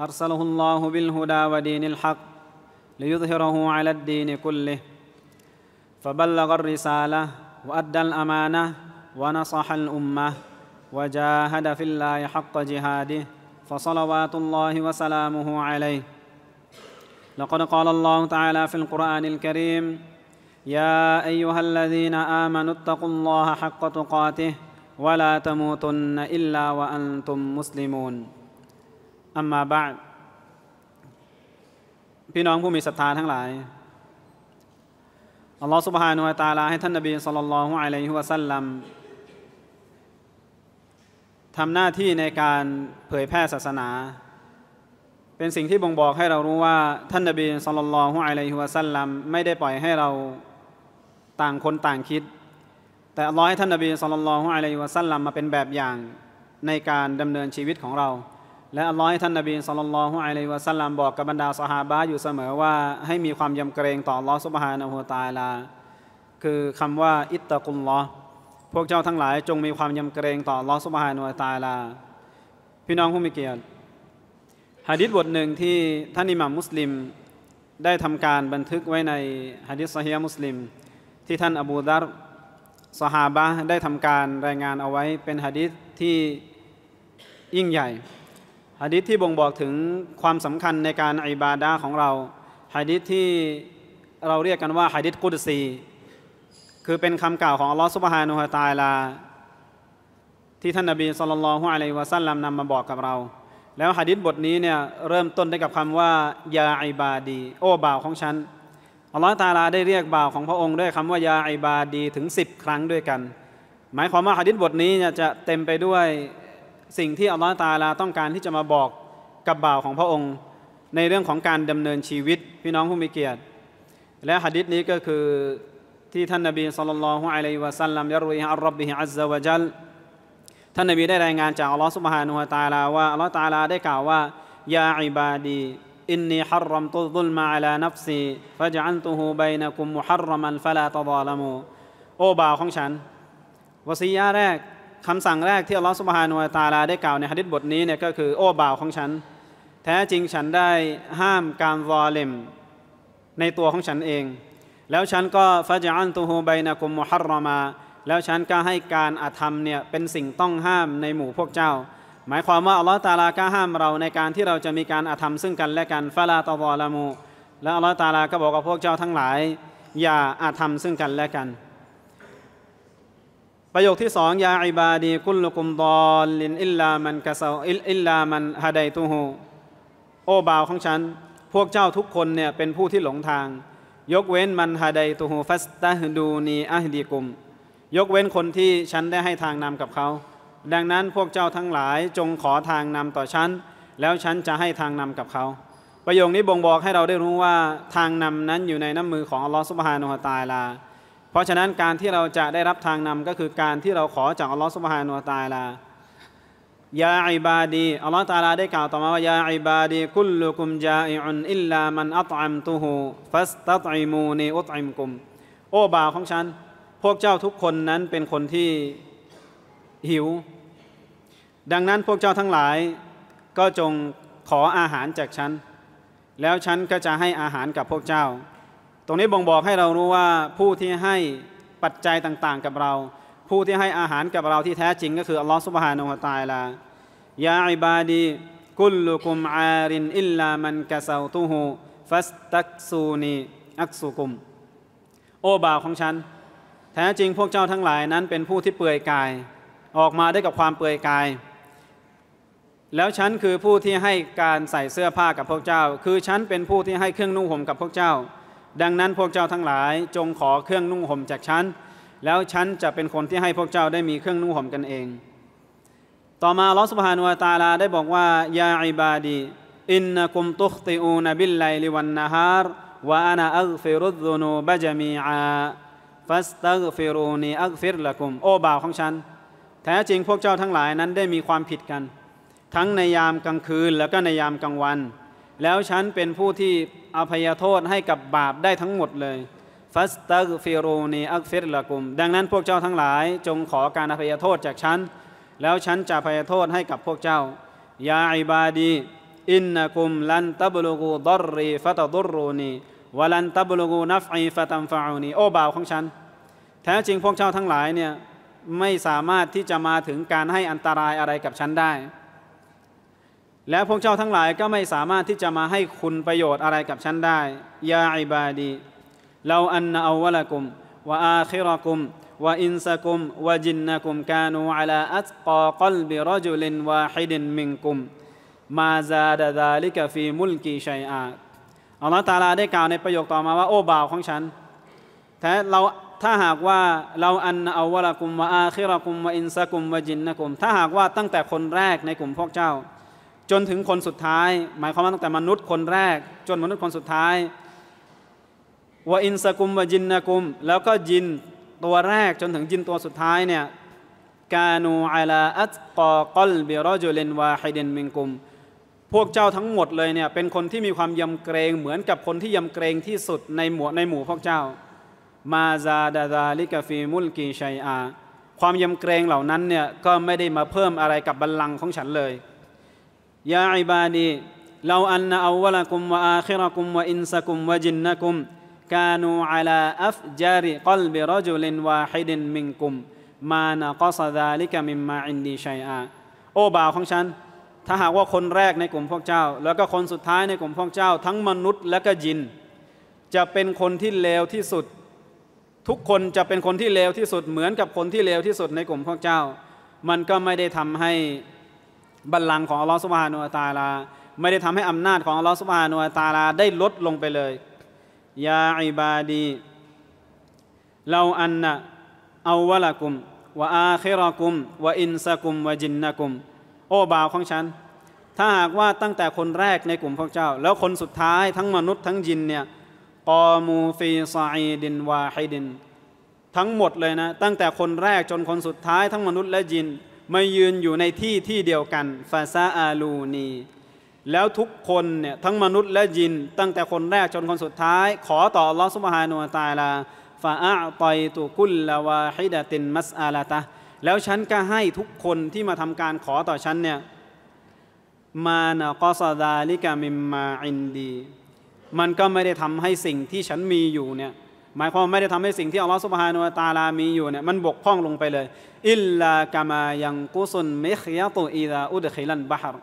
أرسله الله بالهدى ودين الحق ليظهره على الدين كله. فبلغ الرسالة وأدى الأمانة ونصح الأمة وجاهد في الله حق جهاده فصلوات الله وسلامه عليه. لقد قال الله تعالى في القرآن الكريم يا أيها الذين آمنوا اتقوا الله حق تقاته ولا تموتن إلا وأنتم مسلمون. อัมมาบาพี่น้องผู้มีศรัทธาทั้งหลาย อัลลอฮฺสุบฮานุฮะตาลาให้ท่านนบีสุลต่านละฮ์อะลัยฮิวะสัลลัมทำหน้าที่ในการเผยแพร่ศาสนา เป็นสิ่งที่บ่งบอกให้เรารู้ว่าท่านนบีสุลต่านละฮ์อะลัยฮิวะสัลลัมไม่ได้ปล่อยให้เราต่างคนต่างคิด แต่อัลลอฮ์ให้ท่านนบีสุลต่านละฮ์อะลัยฮิวะสัลลัมมาเป็นแบบอย่างในการดำเนินชีวิตของเรา และอัลลอฮ์ให้ท่านนบีสุลต่านละฮ์อะลัยวะสัลลัมบอกกับบรรดาสหาบะอยู่เสมอว่าให้มีความยำเกรงต่ออัลลอฮ์สุบฮานะฮูวตาลา คือคำว่าอิตตะกุลลอฮ์พวกเจ้าทั้งหลายจงมีความยำเกรงต่ออัลลอฮ์สุบฮานุวะตาลา พี่น้องผู้มีเกียรติฮะดิษบทหนึ่งที่ท่านอิหม่ามมุสลิมได้ทำการบันทึกไว้ในฮะดิษซอฮีมุสลิม ที่ท่านอบูดารสหาบะได้ทำการรายงานเอาไว้เป็นฮะดิษที่ยิ่งใหญ่ ฮะดิษที่บ่งบอกถึงความสำคัญในการอิบาดาของเราฮะดิษที่เราเรียกกันว่าฮะดิษกุดซีคือเป็นคำกล่าวของอัลลอฮฺสุบฮานุฮะตาลา ที่ท่านนบีสุลต่านละฮ์อะลัยวะสัลลัมนำมาบอกกับเรา แล้วฮะดิษบทนี้เนี่ยเริ่มต้นด้วยกับคำว่ายาอิบาดี โอ้บ่าวของฉันอัลลอฮฺตาลาได้เรียกบ่าวของพระองค์ด้วยคำว่ายาอิบาดีถึง 10 ครั้งด้วยกัน หมายความว่าฮะดิษบทนี้เนี่ยจะเต็มไปด้วย สิ่งที่อัลลอฮฺตาลาต้องการที่จะมาบอกกับบ่าวของพระองค์ ในเรื่องของการดำเนินชีวิตพี่น้องผู้มีเกียรติ และฮะดิษนี้ก็คือที่ท่านนบีสุลต่านละฮ์อะลัยวะสัลลัมยารุยฮะอัลรับบิฮิอัลลอฮฺวะจัลท่านนบีได้รายงานจากอัลลอฮ์สุบฮานุฮะตาลาว่าอัลลอฮ์ตาลาได้กล่าวว่ายาอิบาดีอินนีฮัรรัมตุซุลมาอัลานัฟซีฟะจัลตุฮูบัยนะกุมมุฮัรรัมันฟะลาตะฎาลมูโอ้บ่าวของฉันวสียาแรก คำสั่งแรกที่อัลลอฮ์สุบฮานุฮะตาลาได้กล่าวในฮะดิษบทนี้เนี่ยก็คือโอ้บ่าวของฉัน แท้จริงฉันได้ห้ามการวอเลมในตัวของฉันเอง แล้วฉันก็ฟาจอันตูฮูไบนะกุมมุฮัรรมา แล้วฉันก็ให้การอาธรรมเนี่ยเป็นสิ่งต้องห้ามในหมู่พวกเจ้า หมายความว่าอัลลอฮฺตาลาก็ห้ามเราในการที่เราจะมีการอาธรรมซึ่งกันและกันฟาลาตอวลามู และอัลลอฮฺตาลาก็บอกกับพวกเจ้าทั้งหลาย อย่าอาธรรมซึ่งกันและกัน ประโยคที่สองยาอิบาดีกุลกุมดอลลินอิลลามันกะซาอิลลามันฮะไดตูฮูโอ้บ่าวของฉัน พวกเจ้าทุกคนเนี่ยเป็นผู้ที่หลงทาง ยกเว้นมันฮาไดตูฮูฟัสตาฮดูนีอะฮดีกุม ยกเว้นคนที่ฉันได้ให้ทางนำกับเขา ดังนั้นพวกเจ้าทั้งหลายจงขอทางนำต่อฉัน แล้วฉันจะให้ทางนำกับเขา ประโยคนี้บ่งบอกให้เราได้รู้ว่าทางนำนั้นอยู่ในน้ำมือของอัลลอฮฺสุบฮานุฮะตาลา เพราะฉะนั้นการที่เราจะได้รับทางนำก็คือการที่เราขอจากอัลลอฮฺสุบฮานุตาลายาอิบาดีอัลลอฮฺตาลาได้กล่าวต่อมาว่ายาอิบาดีคุลลุกุมจาอิอุนอิลลามันอัตอัมตุฮูฟัสตัตอิมูนีอุตอิมกุม โอ้บ่าวของฉัน พวกเจ้าทุกคนนั้นเป็นคนที่หิว ดังนั้นพวกเจ้าทั้งหลาย ก็จงขออาหารจากฉัน แล้วฉันก็จะให้อาหารกับพวกเจ้า รงนี้บ่งบอกให้เรารู้ว่าผู้ที่ให้ปัจจัยต่างๆกับเรา ผู้ที่ให้อาหารกับเราที่แท้จริงก็คืออัลลอฮฺสุบฮานาอัลตาลายาอิบาดีกุลลุกุมอารินอิลลามันกะซาตุฮูฟัสตักซูนีอักซุกุม โอ้บ่าวของฉัน แท้จริงพวกเจ้าทั้งหลายนั้นเป็นผู้ที่เปื่อยกาย ออกมาได้กับความเปื่อยกาย แล้วฉันคือผู้ที่ให้การใส่เสื้อผ้ากับพวกเจ้า คือฉันเป็นผู้ที่ให้เครื่องนุ่งห่มกับพวกเจ้า ดังนั้นพวกเจ้าทั้งหลายจงขอเครื่องนุ่งห่มจากฉัน แล้วฉันจะเป็นคนที่ให้พวกเจ้าได้มีเครื่องนุ่งห่มกันเอง ต่อมาอัลลอฮฺ سبحانه وتعالى ได้บอกว่าيا عبادي إنكم تخطئون بالليل والنهار وأنا أغفر الذنوب جميعا فاستغفروني أغفر لكم โอ้บ่าวของฉัน แท้จริงพวกเจ้าทั้งหลายนั้นได้มีความผิดกัน ทั้งในยามกลางคืนแล้วก็ในยามกลางวัน แล้วฉันเป็นผู้ที่อภัยโทษให้กับบาปได้ทั้งหมดเลยفاستغفروني أغفر لكم ดังนั้นพวกเจ้าทั้งหลาย จงขอการอภัยโทษจากฉัน แล้วฉันจะอภัยโทษให้กับพวกเจ้าيا عبادي إنكم لن تبلغوا ضري فتضروني ولن تبلغوا نفعي فتنفعوني โอ้บ่าวของฉัน แท้จริงพวกเจ้าทั้งหลายเนี่ยไม่สามารถที่จะมาถึงการให้อันตรายอะไรกับฉันได้ และพวกเจ้าทั้งหลายก็ไม่สามารถที่จะมาให้คุณประโยชน์อะไรกับฉันได้ يا عبادي لو أن أولكمวะอาคิรกุมวะอินสกุมวะจินนกุมกานูอัลาอัตกากลบิรจุลินวาฮิดินมิงกุม มาซาดะดาลิกฟีมุลกีชัยอาอัลลอฮฺตาลาได้กล่าวในประโยคต่อมาว่า โอ้บ่าวของฉันแท้เราถ้าหากว่าเราอันเอาวละกุมวะอาคิรกุมวะอินสกุมวะจินนกุม ถ้าหากว่าตั้งแต่คนแรกในกลุ่มพวกเจ้า จนถึงคนสุดท้าย หมายความว่าตั้งแต่มนุษย์คนแรก จนมนุษย์คนสุดท้ายوإنسكم وجنكم แล้วก็จินตัวแรกจนถึงจินตัวสุดท้ายเนี่ยكانوا على أتقى قلب رجل واحد منكم พวกเจ้าทั้งหมดเลยเนี่ยเป็นคนที่มีความยำเกรงเหมือนกับคนที่ยำเกรงที่สุดในหมู่ในหมู่พวกเจ้า ما زاد ذلك في ملكي شيئا ความยำเกรงเหล่านั้นเนี่ยก็ไม่ได้มาเพิ่มอะไรกับบัลลังก์ของฉันเลย ยาอิบาดีเราอันนอาวละกุมวะอาคิรกุมวะอินสกุมวะจินนะกุมกานูอัลาอัฟจาริกลบิรจุลินวาฮิดินมิงกุมมานะกอซาดาลิกามิมมาอินดีชัยอาโอ้บ่าวของฉัน ถ้าหากว่าคนแรกในกลุ่มพวกเจ้า แล้วก็คนสุดท้ายในกลุ่มพวกเจ้า ทั้งมนุษย์และก็ยิน จะเป็นคนที่เลวที่สุด ทุกคนจะเป็นคนที่เลวที่สุดเหมือนกับคนที่เลวที่สุดในกลุ่มพวกเจ้า มันก็ไม่ได้ทำให้ บัลลังก์ของอัลลอฮฺสุบฮานุอัตาลา ไม่ได้ทำให้อำนาจของอัลลอฮฺสุบฮานุอัตาลาได้ลดลงไปเลยยาอิบาดีเราอันนะอาวะละกุมวะอาคิรกุมวะอินสกุมวะจินนะกุม โอ้บ่าวของฉัน ถ้าหากว่าตั้งแต่คนแรกในกลุ่มพวกเจ้า แล้วคนสุดท้ายทั้งมนุษย์ทั้งยินเนี่ยกอมูฟีซาอีดินวาฮิดิน ทั้งหมดเลยนะ ตั้งแต่คนแรกจนคนสุดท้ายทั้งมนุษย์และยิน มายืนอยู่ในที่ที่เดียวกันฟาซาอาลูนีแล้วทุกคนเนี่ยทั้งมนุษย์และยิน ตั้งแต่คนแรกจนคนสุดท้าย ขอต่อลอสุบฮานุตาลาฟาอาตอยตุกุลลาวาฮิดะตินมัสอาลาตะแล้วฉันก็ให้ทุกคนที่มาทำการขอต่อฉันเนี่ยมานะกอซาดาลิกามิมมาอินดี มันก็ไม่ได้ทำให้สิ่งที่ฉันมีอยู่เนี่ย หมายความไม่ได้ทำให้สิ่งที่อัลลอฮฺสุบฮานุตาลามีอยู่เนี่ยมันบกพร่องลงไปเลย อิลลากามายังกุซุนเมขยตุอีดาอุดขิลันบาฮร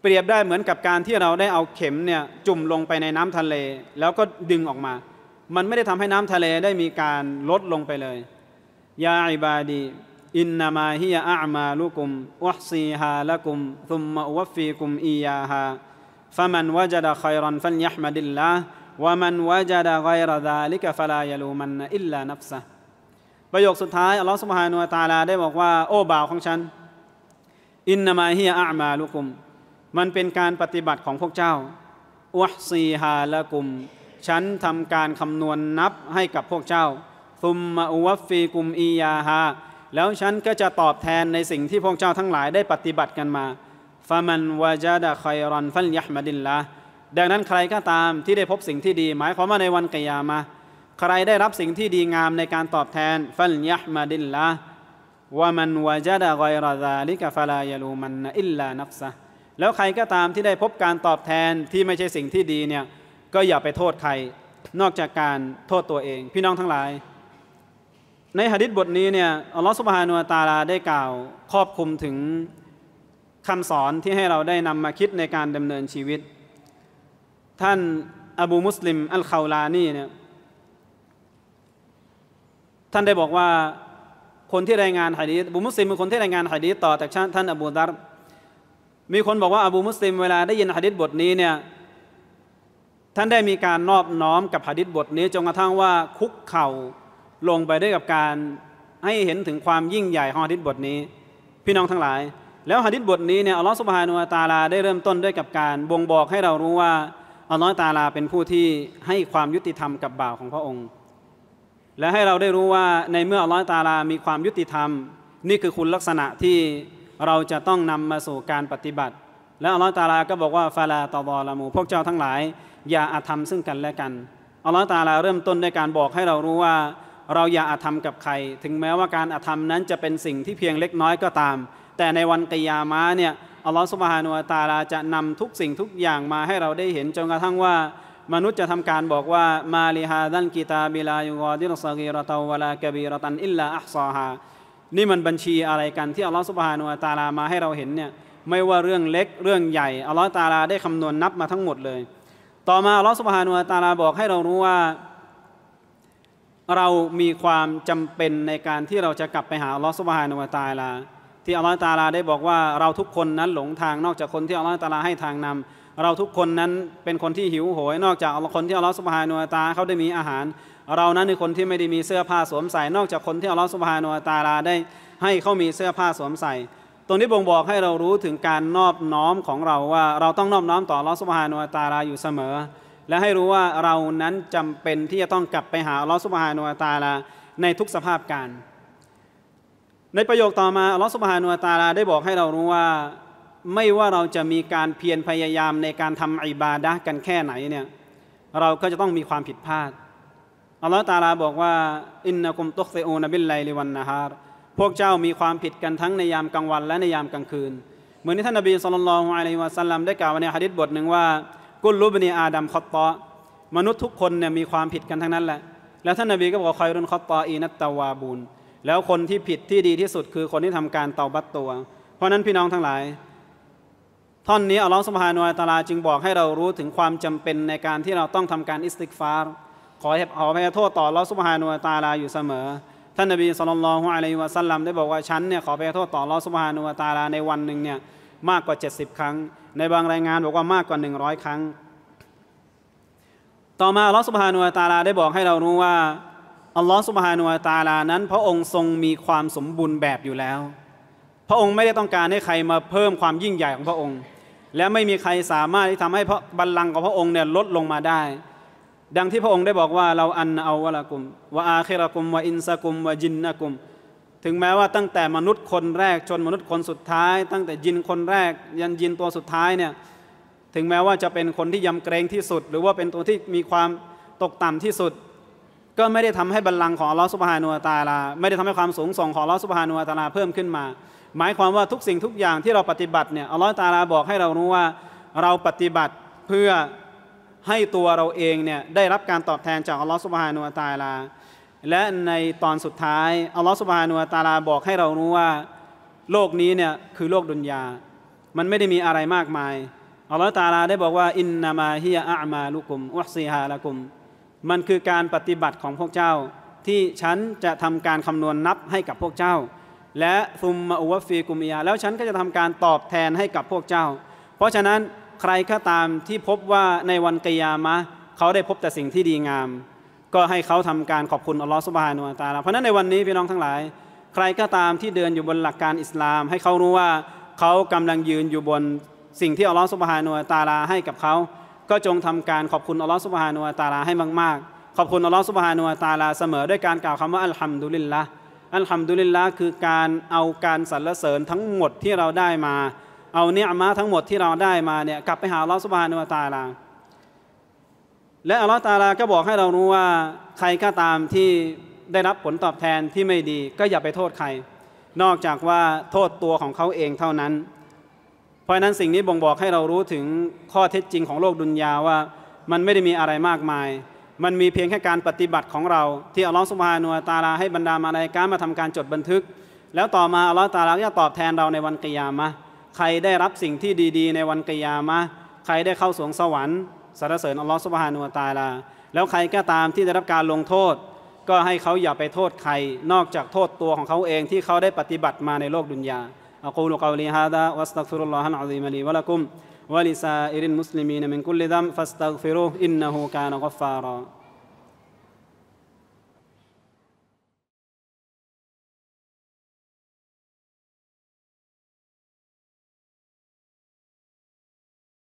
เปรียบได้เหมือนกับการที่เราได้เอาเข็มเนี่ยจุ่มลงไปในน้ำทะเล แล้วก็ดึงออกมา มันไม่ได้ทำให้น้ำทะเลได้มีการลดลงไปเลยยาอิบาดีอินนามาฮิยาอามาลุกุมอัซีฮาละกุมทุมมะวัฟฟีกุมอียาฮา ว่ามันวาจาดะไกรดาลิกะฟลายาลูมันอิลลานับซะประโยคสุดท้ายอัลลอฮฺสุบฮานุตาลาได้บอกว่า โอ้บ่าวของฉัน อินนามาฮิยอามาลุคุม มันเป็นการปฏิบัติของพวกเจ้าอัลซีฮาละกุม ฉันทำการคำนวณนับให้กับพวกเจ้าซุมมาอวัฟีกุมอียาฮาแล้วฉันก็จะตอบแทนในสิ่งที่พวกเจ้าทั้งหลายได้ปฏิบัติกันมาฟามันวาจาดะคอยรอนฟัลยะห์ดินละ ดังนั้นใครก็ตามที่ได้พบสิ่งที่ดี หมายความว่าในวันกิยามะใครได้รับสิ่งที่ดีงามในการตอบแทนฟัลยห์มดินละว่ามันวาจาดะกอยรซาลิกะฟลายลูมันอิลลานัฟซะแล้วใครก็ตามที่ได้พบการตอบแทนที่ไม่ใช่สิ่งที่ดีเนี่ยก็อย่าไปโทษใคร นอกจากการโทษตัวเอง พี่น้องทั้งหลาย ในหะดิษบทนี้เนี่ยอัลลอฮฺ سبحانه وتعالى ได้กล่าวครอบคลุมถึงคำสอนที่ให้เราได้นำมาคิดในการดำเนินชีวิต ท่านอบูมุสลิม อัลคาลานีเนี่ยท่านได้บอกว่าคนที่รายงานฮะดีษอบูมุสลิมเป็นคนที่รายงานฮะดีษต่อจากท่านอบูดารมีคนบอกว่าอบูมุสลิมเวลาได้ยินฮะดีษบทนี้เนี่ยท่านได้มีการนอบน้อมกับฮะดีษบทนี้จนกระทั่งว่าคุกเข่าลงไปด้วยกับการให้เห็นถึงความยิ่งใหญ่ของฮะดีษบทนี้ พี่น้องทั้งหลาย แล้วหะดิษบทนี้เนี่ยอัลลอฮฺสุบฮานุวะตาลาได้เริ่มต้นด้วยกับการบ่งบอกให้เรารู้ว่า อัลลอฮฺตาลาเป็นผู้ที่ให้ความยุติธรรมกับบ่าวของพระองค์ และให้เราได้รู้ว่าในเมื่ออัลลอฮฺตาลามีความยุติธรรม นี่คือคุณลักษณะที่เราจะต้องนำมาสู่การปฏิบัติ และอัลลอฮฺตาลาก็บอกว่าฟาลาตอบอลามู พวกเจ้าทั้งหลาย อย่าอาธรรมซึ่งกันและกันอัลลอฮฺตาลาเริ่มต้นด้วยการบอกให้เรารู้ว่า เราอย่าอาธรรมกับใคร ถึงแม้ว่าการอาธรรมนั้นจะเป็นสิ่งที่เพียงเล็กน้อยก็ตาม แต่ในวันกิยามะเนี่ย อัลลอฮฺสุบฮานุวะตาลาจะนำทุกสิ่งทุกอย่างมาให้เราได้เห็นจนกระทั่งว่ามนุษย์จะทำการบอกว่ามาลิฮาดันกิตาบิลายุกอดิรสกีรตาวลากบีรตันอิลลาอัคซอฮานี่มันบัญชีอะไรกันที่อัลลอฮฺสุบฮานุวะตาลามาให้เราเห็นเนี่ยไม่ว่าเรื่องเล็กเรื่องใหญ่อัลลอฮฺตาลาได้คำนวณนับมาทั้งหมดเลย ต่อมาอัลลอฮฺสุบฮานุวะตาลาบอกให้เรารู้ว่า เรามีความจำเป็นในการที่เราจะกลับไปหาอัลลอฮฺสุบฮานุวะตาลา ที่อัลลอฮฺตาลาได้บอกว่าเราทุกคนนั้นหลงทางนอกจากคนที่อัลลอฮฺตาลาให้ทางนำเราทุกคนนั้นเป็นคนที่หิวโหย นอกจากคนที่อัลลอฮฺสุบฮานุวะตาเขาได้มีอาหาร เรานั้นคือคนที่ไม่ได้มีเสื้อผ้าสวมใส่นอกจากคนที่อัลลอฮฺสุบฮานุวะตาลาได้ให้เขามีเสื้อผ้าสวมใส่ ตรงนี้บ่งบอกให้เรารู้ถึงการนอบน้อมของเราว่า เราต้องนอบน้อมต่ออัลลอฮฺสุบฮานุวะตาลาอยู่เสมอ และให้รู้ว่าเรานั้นจำเป็นที่จะต้องกลับไปหาอัลลอฮฺสุบฮานุวะตาลาในทุกสภาพการ ในประโยคต่อมาอัลลอฮฺสุบฮานุวะตาลาได้บอกให้เรารู้ว่า ไม่ว่าเราจะมีการเพียรพยายามในการทำอิบาดะกันแค่ไหนเนี่ยเราก็จะต้องมีความผิดพลาดอัลลอฮฺ تعالى บอกว่าإنكم تخطئون بالليل والنهار พวกเจ้ามีความผิดกันทั้งในยามกลางวันและในยามกลางคืน เหมือนที่ท่านนบีصلى الله عليه وسلم ได้กล่าวในฮะดิษบทหนึ่งว่า كل بني آدم خطاء มนุษย์ทุกคนเนี่ยมีความผิดกันทั้งนั้นแหละแล้วท่านนบีก็บอกخير الخطائين التوابون แล้วคนที่ผิดที่ดีที่สุดคือคนที่ทำการเตาบัตตัว เพราะนั้นพี่น้องทั้งหลาย ท่อนนี้อัลลอฮฺ سبحانه وتعالى จึงบอกให้เรารู้ถึงความจำเป็นในการที่เราต้องทำการอิสติกฟาร์ขอให้ขอพระโทษต่ออัลลอฮฺ سبحانه وتعالى อยู่เสมอ ท่านนบีصلى الله عليه وسلم ได้บอกว่าฉันเนี่ยขอพระโทษต่ออัลลอฮฺ سبحانه وتعالى ในวันหนึ่งเนี่ยมากกว่า 70 ครั้ง ในบางรายงานบอกว่ามากกว่า 100 ครั้ง ต่อมาอัลลอฮฺ سبحانه وتعالى ได้บอกให้เรารู้ว่า อัลลอฮฺ سبحانه وتعالى นั้น พระองค์ทรงมีความสมบูรณ์แบบอยู่แล้ว พระองค์ไม่ได้ต้องการให้ใครมาเพิ่มความยิ่งใหญ่ของพระองค์ และไม่มีใครสามารถที่ทำให้พระบัลลังก์ของพระองค์เนี่ยลดลงมาได้ ดังที่พระองค์ได้บอกว่าเราอันเอาวะละกุมวะอาเคิรกุมวะอินซากุมวะจินนะกุม ถึงแม้ว่าตั้งแต่มนุษย์คนแรกจนมนุษย์คนสุดท้าย ตั้งแต่ยินคนแรก ยันยินตัวสุดท้ายเนี่ยถึงแม้ว่าจะเป็นคนที่ยำเกรงที่สุด หรือว่าเป็นตัวที่มีความตกต่ำที่สุด ก็ไม่ได้ทำให้บัลลังก์ของอัลลอฮฺสุบฮานุวะตาลา ไม่ได้ทำให้ความสูงส่งของอัลลอฮฺสุบฮานุวะตาลาเพิ่มขึ้นมา หมายความว่าทุกสิ่งทุกอย่างที่เราปฏิบัติเนี่ยอัลลอฮฺตาลาบอกให้เรารู้ว่าเราปฏิบัติเพื่อให้ตัวเราเองเนี่ยได้รับการตอบแทนจากอัลลอฮฺสุบฮานุวะตาลา และในตอนสุดท้ายอัลลอฮฺสุบฮานุวะตาลาบอกให้เรารู้ว่าโลกนี้เนี่ยคือโลกดุนยา มันไม่ได้มีอะไรมากมายอัลลอฮฺตาลาได้บอกว่าอินนามาฮิยะอามาลุกุมอุซีฮาละกุม มันคือการปฏิบัติของพวกเจ้า ที่ฉันจะทำการคำนวณนับให้กับพวกเจ้า และซุมมาอุวฟีกุมิยา แล้วฉันก็จะทำการตอบแทนให้กับพวกเจ้า เพราะฉะนั้นใครก็ตามที่พบว่าในวันกิยามะเขาได้พบแต่สิ่งที่ดีงาม ก็ให้เขาทำการขอบคุณอัลลอฮฺสุบฮานุวะตาลาเพราะนั้นในวันนี้พี่น้องทั้งหลาย ใครก็ตามที่เดินอยู่บนหลักการอิสลาม ให้เขารู้ว่าเขากำลังยืนอยู่บนสิ่งที่อัลลอฮฺสุบฮานุวะตาลาให้กับเขา ก็จงทำการขอบคุณอัลลอฮฺสุบฮานุวะตาลาให้มากๆ ขอบคุณอัลลอฮฺสุบฮานุวะตาลาเสมอด้วยการกล่าวคำว่าอัลฮัมดุลิลละอัลฮัมดุลิลละคือการเอาการสรรเสริญทั้งหมดที่เราได้มา เอาเนียมาทั้งหมดที่เราได้มาเนี่ยกลับไปหาอัลลอฮฺสุบฮานุวะตาลาและอัลลอฮฺตาลาก็บอกให้เรารู้ว่าใครก็ตามที่ได้รับผลตอบแทนที่ไม่ดี ก็อย่าไปโทษใคร นอกจากว่าโทษตัวของเขาเองเท่านั้น ราะฉะนั้นสิ่งนี้บ่งบอกให้เรารู้ถึงข้อเท็จจริงของโลกดุนยาว่า มันไม่ได้มีอะไรมากมาย มันมีเพียงแค่การปฏิบัติของเราที่อัลลอฮฺสุบฮานุวะตาลาให้บรรดามาลายกามาทำการจดบันทึก แล้วต่อมาอัลลอฮฺตาลาจะตอบแทนเราในวันกิยามะใครได้รับสิ่งที่ดีๆ ในวันกิยามะใครได้เข้าสวงสวรรค์สรรเสริญอัลลอฮฺสุบฮานุวะตาลา แล้วใครก็ตามที่ได้รับการลงโทษ ก็ให้เขาอย่าไปโทษใคร นอกจากโทษตัวของเขาเองที่เขาได้ปฏิบัติมาในโลกดุนยา أقول قولي هذا وأستغفر الله العظيم لي ولكم ولسائر المسلمين من كل ذنب فاستغفروه إنه كان غفارا.